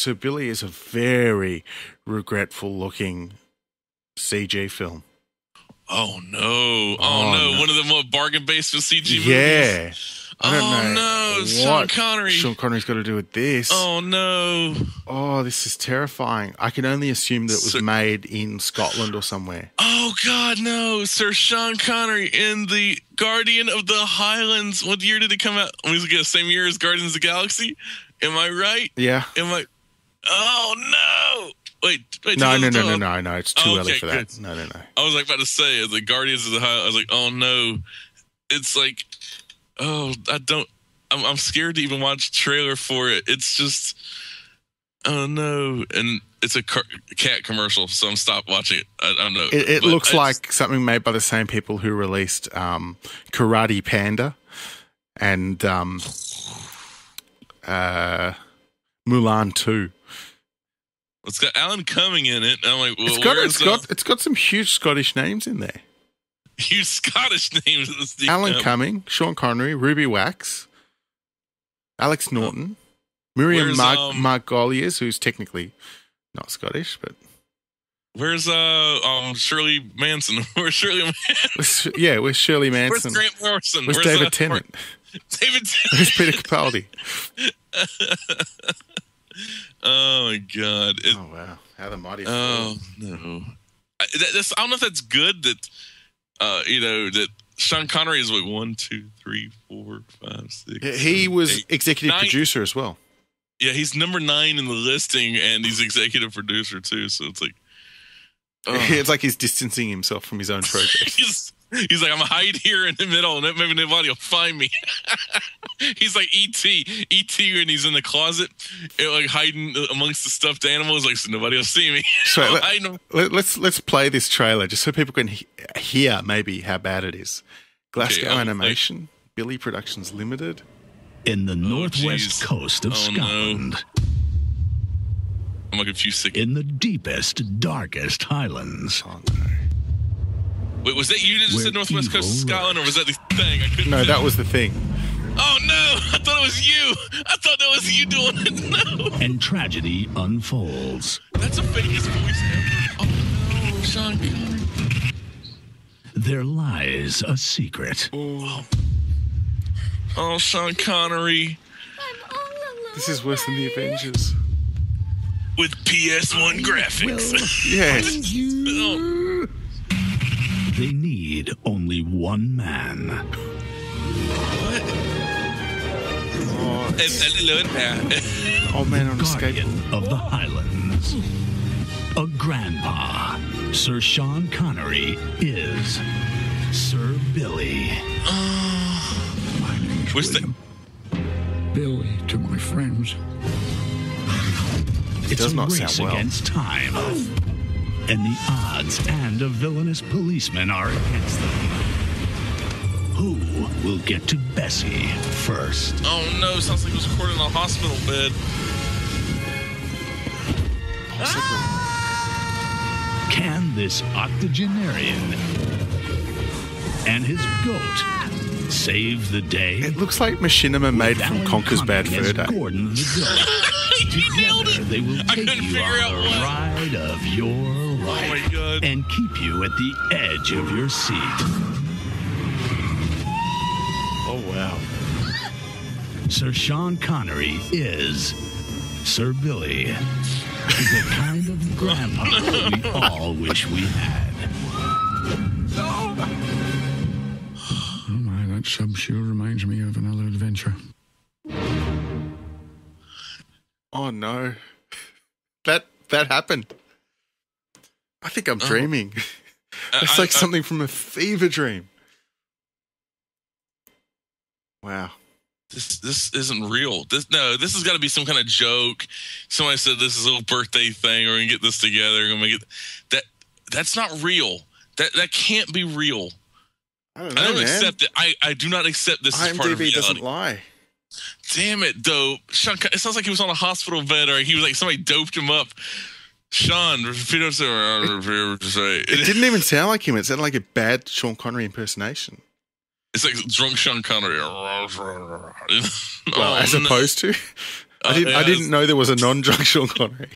Sir Billi is a very regretful looking CG film. Oh no! Oh, Oh, no. no. One of the what, bargain basement CG movies. Yeah. I don't oh know no! what Sean Connery. Sean Connery's got to do with this. Oh. No! Oh this is terrifying. I can only assume that it was Sir- made in Scotland or somewhere. Oh God, no! Sir Sean Connery in the Guardian of the Highlands. What year did it come out? Was it the same year as Guardians of the Galaxy? Am I right? Yeah. Am I? Oh no! Wait, wait. No, no, 2012. no, no, no, no. It's too Oh, early okay, for that. good. No, no, no. I was like about to say the Guardians of the Highlands. I was like, oh no! It's like, oh, I don't. I'm, I'm scared to even watch the trailer for it. It's just, oh no! And it's a car, cat commercial, so I'm stopped watching it. I, I don't know. It, it looks I like something made by the same people who released um, Karate Panda and um, uh, Mulan 2. It's got Alan Cumming in it. I'm like, well, It's got, where's it's got it's got some huge Scottish names in there. the huge Scottish names? Alan Cumming, Sean Connery, Ruby Wax, Alex Norton, Miriam Where's, Mar- um, Margolyes, who's technically not Scottish, but Where's uh um Shirley Manson? Where's Shirley? Manson? yeah, with Shirley Manson? Where's. Grant Morrison? Where's Where's David uh, Tennant? David Tennant. Where's Peter Capaldi? Oh my god! It, Oh wow, how the mighty! Oh no! I, that, I don't know if that's good. That uh, you know that Sean Connery is like one, two, three, four, five, six. Yeah, he seven, was eight. executive nine- producer as well. Yeah, he's number nine in the listing, and he's executive producer too. So it's like, oh. It's like he's distancing himself from his own project. he's he's like I'm hide here in the middle, and maybe nobody will find me. he's like ET, ET, and he's in the closet, eh, like hiding amongst the stuffed animals, like so nobody will see me. So I'm let- hiding- Let, let's let's play this trailer just so people can he- hear maybe how bad it is. Glasgow Okay, I'll- Animation, Billi Productions Limited. in the northwest jeez. coast of Oh, no. Scotland, I'm like a few seconds. in the deepest, darkest highlands. Oh no, Wait, was that you that just said Northwest Coast of Scotland, or was that the thing? I couldn't. no, that was the thing. Oh no! I thought it was you. I thought that was you doing it. No, And tragedy unfolds. that's the fakest voice ever. Oh no, Sean Connery. There lies a secret. Oh, oh, Sean Connery This is worse than the Avengers. with PS1 graphics. Yes. Oh. Oh, They need only one man. what? Oh, old man on a skateboard. Guardian of the Highlands. A grandpa. Sir Sean Connery is Sir Billi. My name's Where's the- Billi to my friends. It's does a not race sound well. against time. And the odds and a villainous policeman are against them. Who will get to Bessie first? Oh no! Sounds like it was recorded in a hospital bed. Can this octogenarian and his goat save the day? It looks like machinima made With from Conker's Bad Cumming Fur Day. Gordon the goat. Together, they will take you on the ride of your life oh my god! and keep you at the edge of your seat. Oh wow. Sir Sean Connery is Sir Billi, the kind of grandpa we all wish we had. Oh my, that sub sure reminds me of another adventure. Oh no. That that happened. I think I'm uh-huh. dreaming. Uh, it's I- like I- something from a fever dream. Wow. this this isn't real. This no, this has got to be some kind of joke. Somebody said this is a little birthday thing. We're gonna get this together. We're gonna make it. That that's not real. That that can't be real. I don't know, I don't accept it. I, I do not accept this as part of reality. doesn't lie. Damn it, though. Sean, it sounds like he was on a hospital bed or he was like somebody doped him up. Sean, repeat us. It It, didn't even sound like him. It sounded like a bad Sean Connery impersonation. it's like drunk Sean Connery. Well, Oh, as no. opposed to. I didn't. I Uh, didn't know there was a non-drunk Sean Connery.